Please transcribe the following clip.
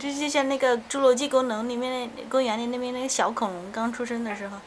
这就像那个侏罗纪公园里面公园里那边那个小恐龙刚出生的时候。